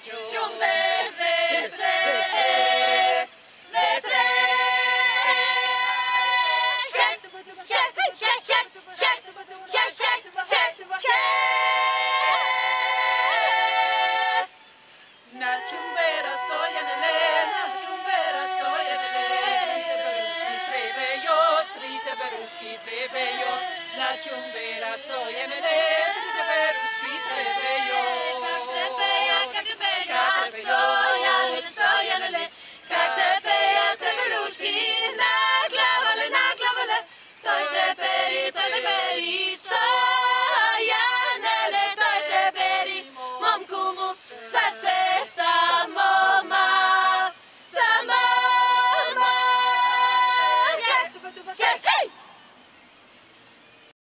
ciumbe vetre, vetre. Na ciumbera stoia nelle, na ciumbera stoia nelle, trite beruschi, trite beio, la ciumbera stoia nelle. Tøyteperi, tøyteperuskina, klavale, na, klavale, tøyteperi, tøyteperi.